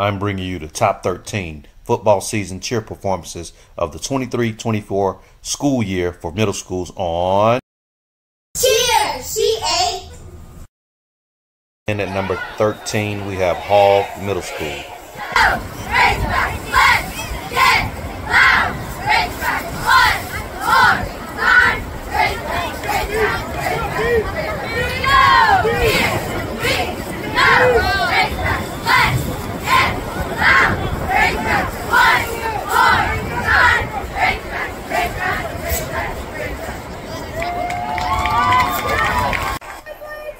I'm bringing you the top 13 football season cheer performances of the 23 24 school year for middle schools on. Cheer! CA! And at number 13, we have Hall Middle School.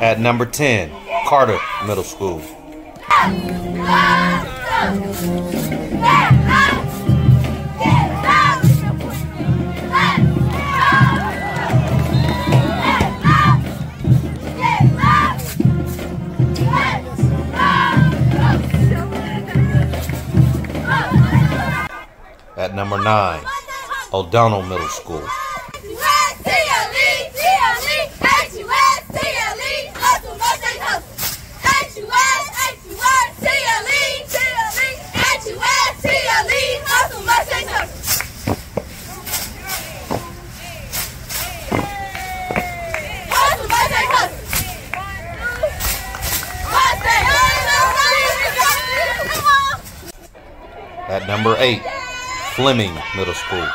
at number 10, Carter Middle School. At number 9, O'Donnell Middle School. eight, Fleming Middle School.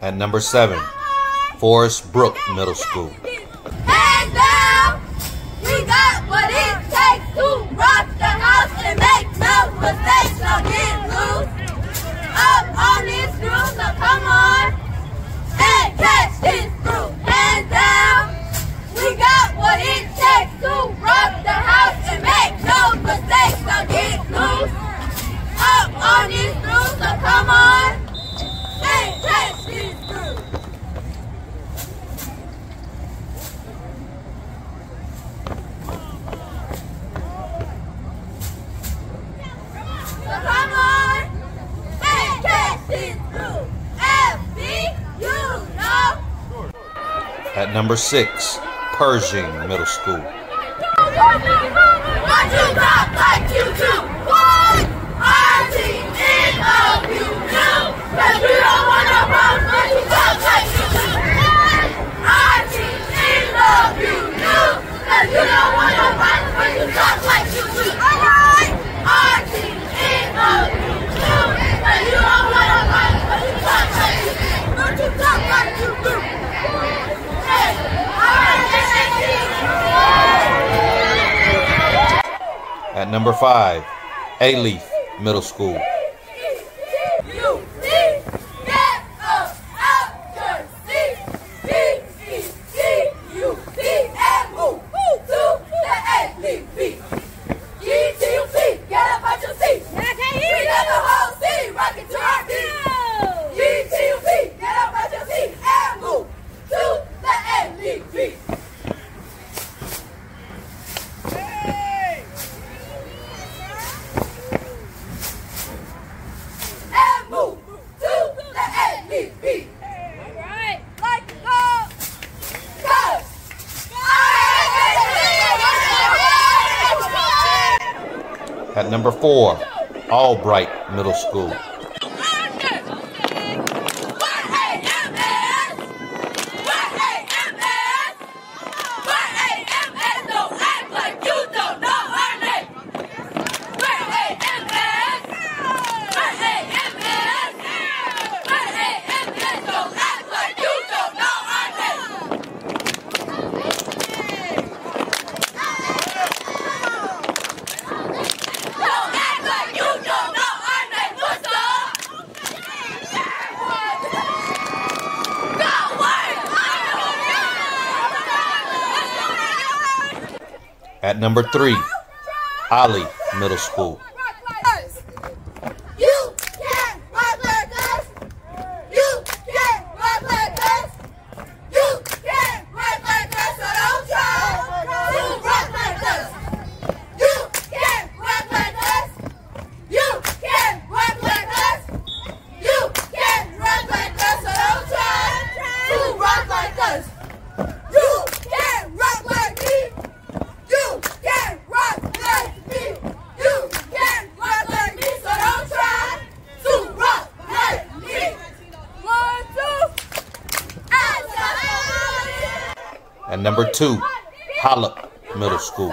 At number seven, Forest Brook Middle School. Number six, Pershing Middle School. At number five, Alief Middle School. At number four, Albright Middle School. At number three, Olle Middle School. number two, Holub Middle School.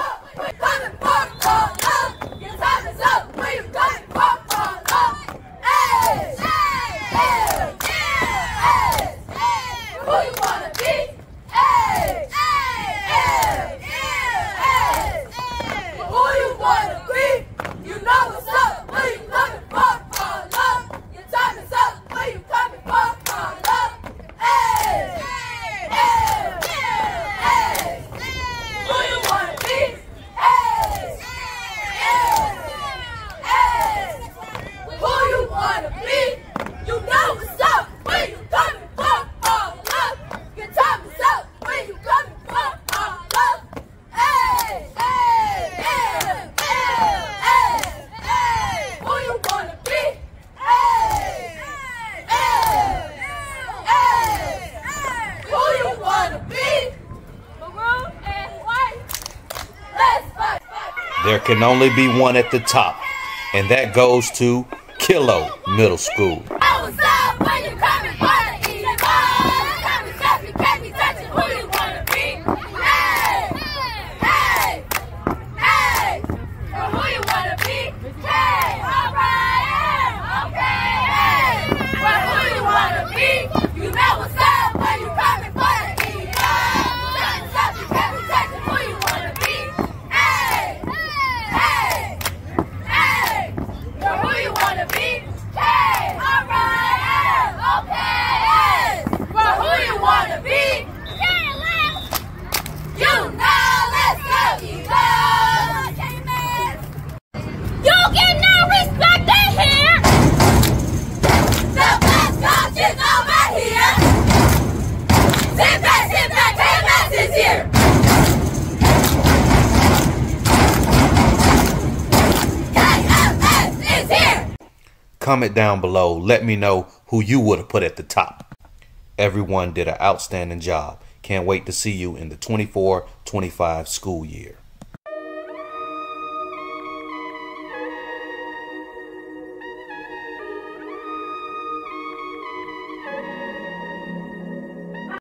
There can only be one at the top, and that goes to Killough Middle School. comment down below. Let me know who you would have put at the top. Everyone did an outstanding job. Can't wait to see you in the 24-25 school year.